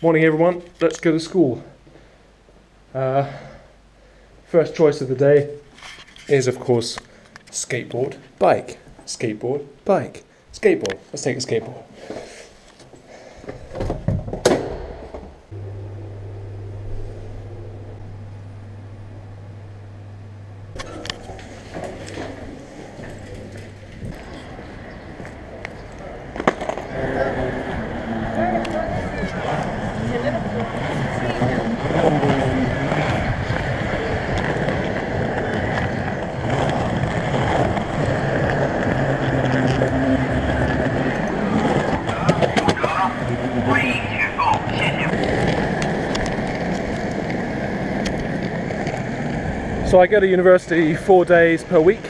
Morning, everyone. Let's go to school. Uh, first choice of the day is, of course, skateboard, bike, skateboard, bike, skateboard. Let's take a skateboard. So I go to university four days per week.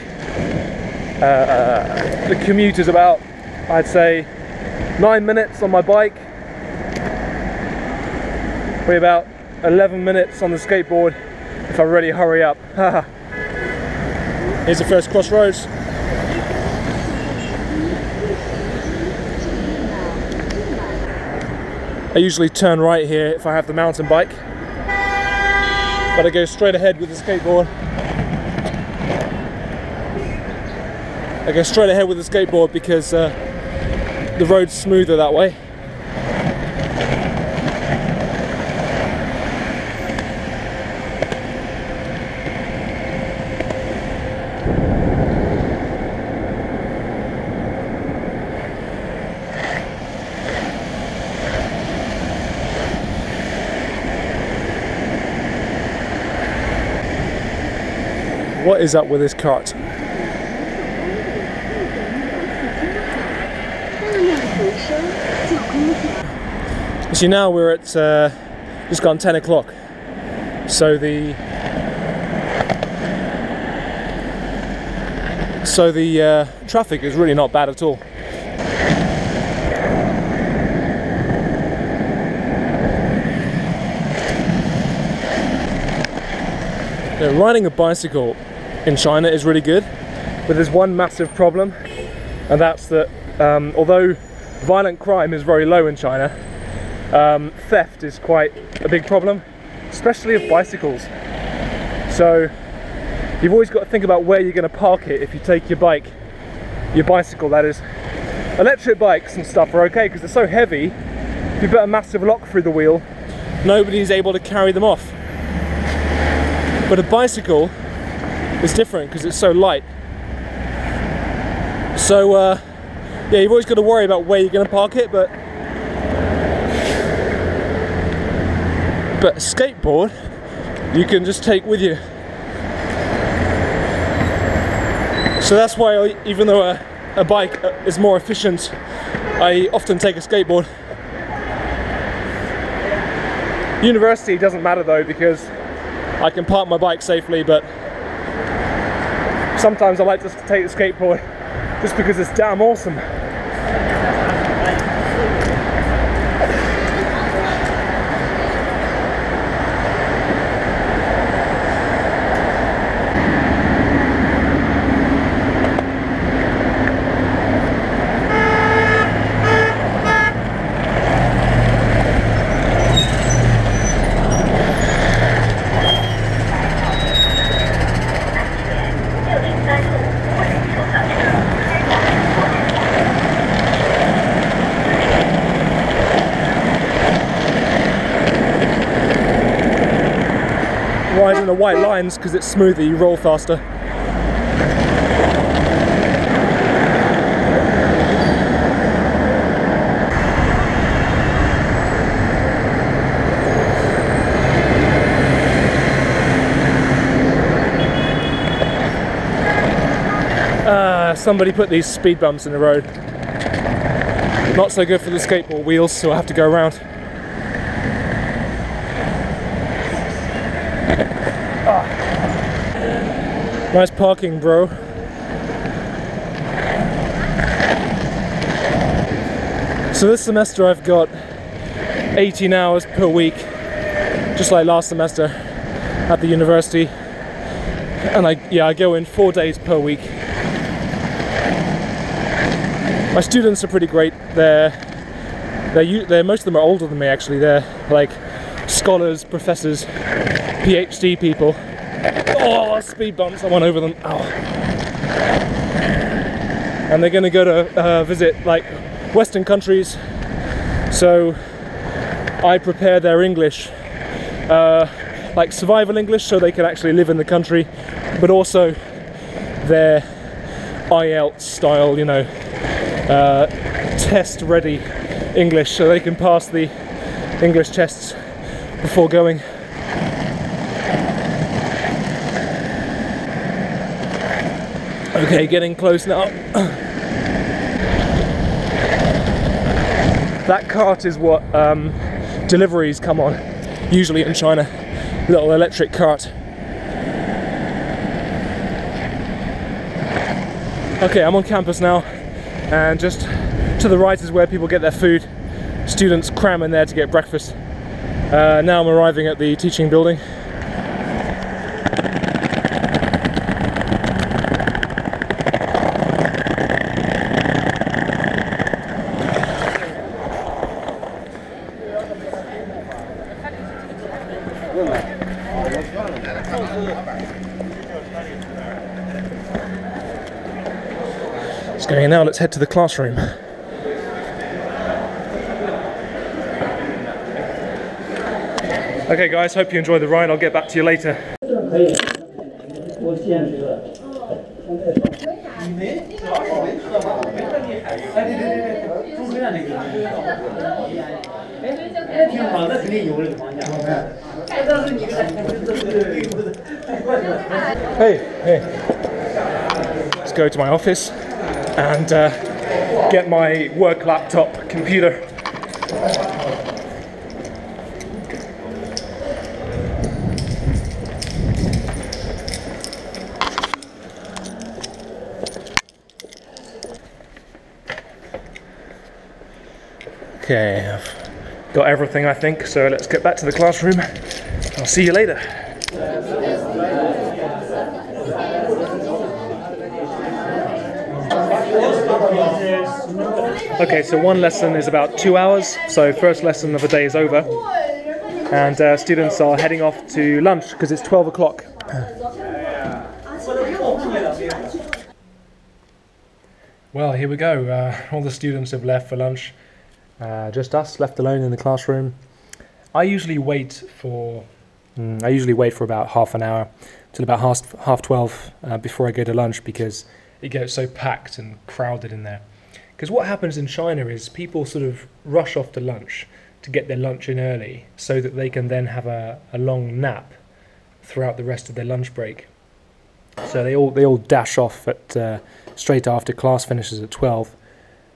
Uh, the commute is about, I'd say, nine minutes on my bike. Probably about 11 minutes on the skateboard if I really hurry up. Here's the first crossroads. I usually turn right here if I have the mountain bike but I go straight ahead with the skateboard. I go straight ahead with the skateboard because uh, the road's smoother that way. What is up with this cart? See now we're at uh, just gone 10 o'clock. So the so the uh, traffic is really not bad at all. Now, riding a bicycle in China is really good, but there's one massive problem, and that's that um, although violent crime is very low in China, um, theft is quite a big problem, especially of bicycles. So you've always got to think about where you're going to park it if you take your bike, your bicycle that is. Electric bikes and stuff are okay because they're so heavy, if you put a massive lock through the wheel, nobody's able to carry them off. But a bicycle is different because it's so light. So uh, yeah, you've always got to worry about where you're going to park it, but but a skateboard you can just take with you. So that's why, even though a, a bike is more efficient, I often take a skateboard. University doesn't matter though because I can park my bike safely, but sometimes I like to take the skateboard just because it's damn awesome. riding the white lines because it's smoother, you roll faster. Uh, somebody put these speed bumps in the road. Not so good for the skateboard wheels, so I have to go around. Nice parking, bro. So this semester I've got 18 hours per week, just like last semester at the university. And I, yeah, I go in four days per week. My students are pretty great. They're They're, they're most of them are older than me actually. They're like scholars, professors, PhD people. Oh, speed bumps! I went over them. Ow. And they're going to go to uh, visit like Western countries. So I prepare their English, uh, like survival English, so they can actually live in the country, but also their IELTS style, you know, uh, test ready English, so they can pass the English tests before going. Okay, getting close now. that cart is what um, deliveries come on, usually in China. Little electric cart. Okay, I'm on campus now, and just to the right is where people get their food. Students cram in there to get breakfast. Uh, now I'm arriving at the teaching building. let's head to the classroom. Okay guys, hope you enjoy the ride. I'll get back to you later. Hey, hey. Let's go to my office and uh, get my work laptop computer. Okay, I've got everything I think, so let's get back to the classroom. I'll see you later. Okay, so one lesson is about two hours. So first lesson of the day is over, and uh, students are heading off to lunch because it's 12 o'clock. Well, here we go. Uh, all the students have left for lunch. Uh, just us left alone in the classroom. I usually wait for. Mm, I usually wait for about half an hour till about half half twelve uh, before I go to lunch because it gets so packed and crowded in there. Because what happens in China is people sort of rush off to lunch to get their lunch in early so that they can then have a, a long nap throughout the rest of their lunch break. So they all they all dash off at uh, straight after class finishes at twelve,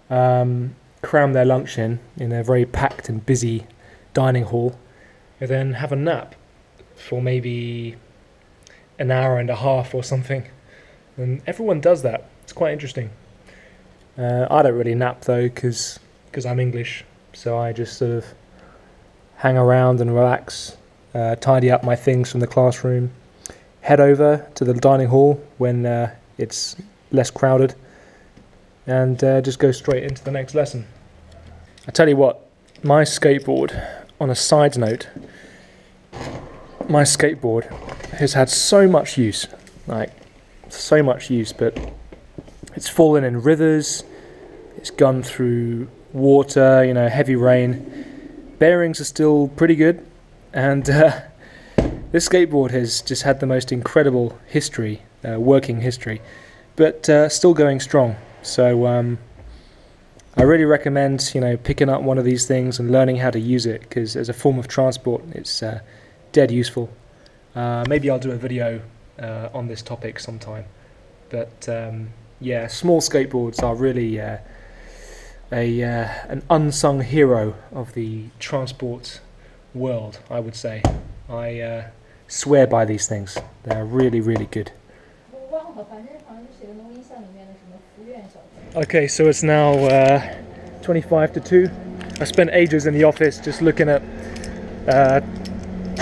um, cram their lunch in in a very packed and busy dining hall, and then have a nap for maybe an hour and a half or something. And everyone does that. It's quite interesting. Uh, I don't really nap though, because I'm English, so I just sort of hang around and relax, uh, tidy up my things from the classroom, head over to the dining hall when uh, it's less crowded, and uh, just go straight into the next lesson. I tell you what, my skateboard. On a side note, my skateboard has had so much use, like so much use, but it's fallen in rivers, it's gone through water, you know, heavy rain. Bearings are still pretty good, and uh, this skateboard has just had the most incredible history, uh, working history, but uh, still going strong. So um, I really recommend, you know, picking up one of these things and learning how to use it because as a form of transport, it's uh, dead useful. Uh, maybe I'll do a video uh, on this topic sometime. But um, yeah, small skateboards are really uh, a uh, an unsung hero of the transport world. I would say. I uh, swear by these things. They are really, really good. Okay, so it's now uh, 25 to 2. I spent ages in the office just looking at uh,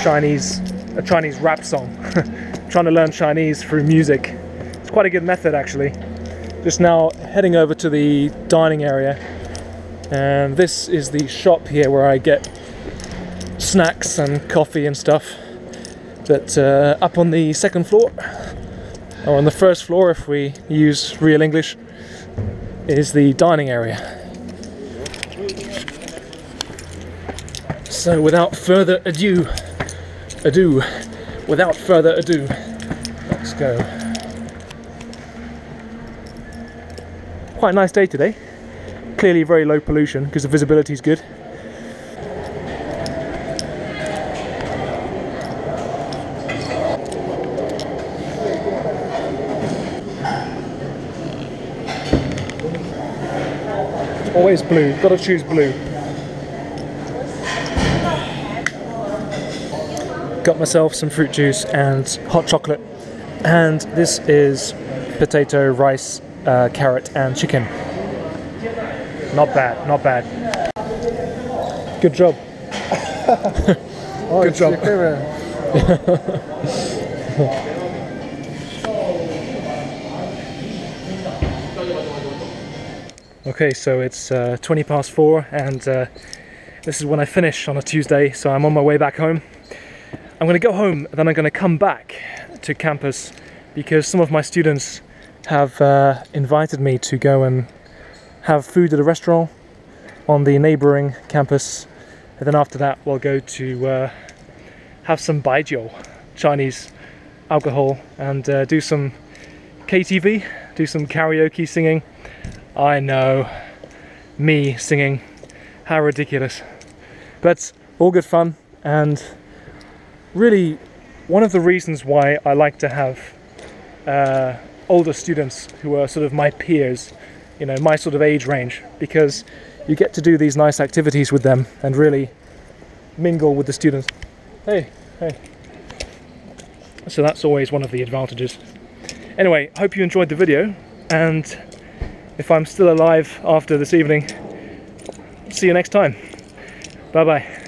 Chinese a Chinese rap song, trying to learn Chinese through music. It's quite a good method actually. Just now heading over to the dining area And this is the shop here where I get snacks and coffee and stuff. But uh, up on the second floor, or on the first floor if we use real English, is the dining area. So without further ado, ado, without further ado, let's go. Quite a nice day today. Clearly very low pollution because the visibility is good. Always blue, gotta choose blue. Got myself some fruit juice and hot chocolate. And this is potato, rice, uh, carrot, and chicken. Not bad, not bad. Good job. Good job. Okay, so it's uh, 20 past four, and uh, this is when I finish on a Tuesday, so I'm on my way back home. I'm going to go home, then I'm going to come back to campus because some of my students have uh, invited me to go and have food at a restaurant on the neighboring campus, and then after that, we'll go to uh, have some baijiu, Chinese alcohol, and uh, do some KTV, do some karaoke singing. I know, me singing, how ridiculous. But all good fun, and really, one of the reasons why I like to have uh, older students who are sort of my peers, you know, my sort of age range, because you get to do these nice activities with them and really mingle with the students. Hey, hey. So that's always one of the advantages. Anyway, hope you enjoyed the video, and if I'm still alive after this evening, see you next time. Bye bye.